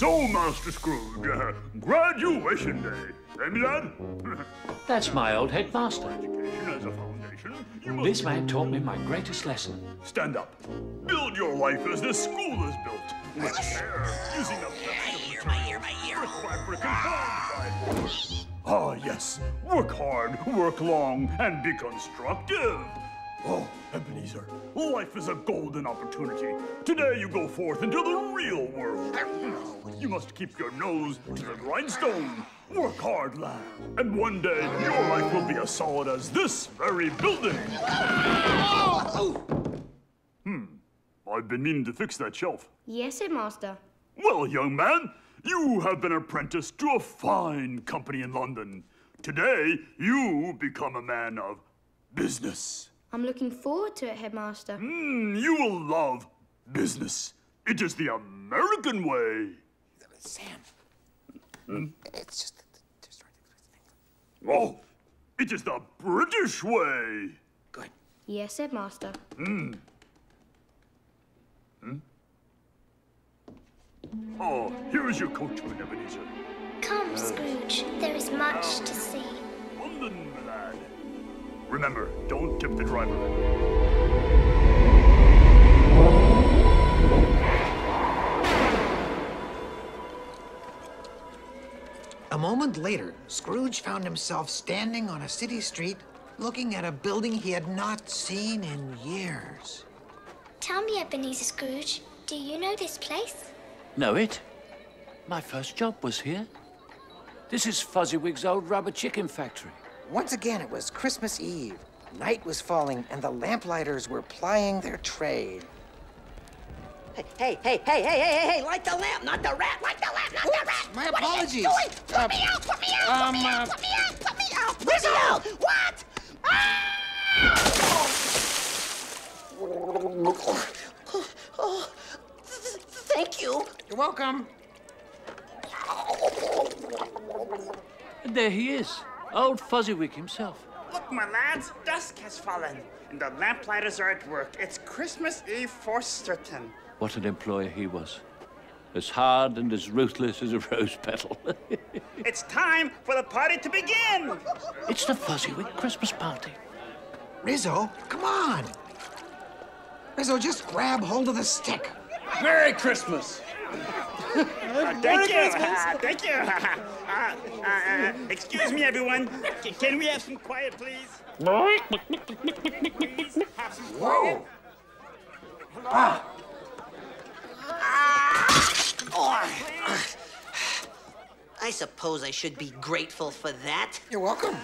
So, Master Scrooge, uh, graduation day. Eh, me lad? That's my old headmaster. Education as a foundation. This man taught me my greatest lesson. stand up. Build your life as this school is built. With care, using the best of ear, my ear, my ear. fabric and bond Ah, yes. Work hard, work long, and be constructive. Oh, Ebenezer, life is a golden opportunity. Today you go forth into the real world. You must keep your nose to the grindstone. Work hard, lad. And one day your life will be as solid as this very building. Hmm. I've been meaning to fix that shelf. Yes, master. Well, young man, you have been apprenticed to a fine company in London. Today, you become a man of business. I'm looking forward to it, Headmaster. Mm, you will love business. It is the American way. Sam. hmm? It's just. just Oh, it is the British way. Good. Yes, Headmaster. Hmm. Hmm? Oh, here is your coachman, Ebenezer. Come, Scrooge. There is much to see. London, my lad. Remember, don't tip the driver. A moment later, Scrooge found himself standing on a city street looking at a building he had not seen in years. Tell me, Ebenezer Scrooge, do you know this place? Know it? My first job was here. This is Fozziwig's old rubber chicken factory. Once again, it was Christmas Eve. Night was falling, and the lamplighters were plying their trade. Hey, hey, hey, hey, hey, hey, hey, light the lamp, not the rat, light the lamp, not the rat. my What are you apologies. doing? Put Uh, me out, put me out, put me um, out, uh, put me out, put me out, put me out. What? Oh, th- thank you. You're welcome. There he is, old Fozziwig himself. Look, my lads, dusk has fallen, and the lamplighters are at work. It's Christmas Eve for certain. What an employer he was. As hard and as ruthless as a rose petal. It's time for the party to begin. it's the Fozziwig Christmas party. Rizzo, come on. Rizzo, just grab hold of the stick. Merry Christmas. Uh, thank you. uh, thank you. Uh, uh, uh, excuse me, everyone. C- can we have some quiet, please? Have some quiet. I suppose I should be grateful for that. You're welcome.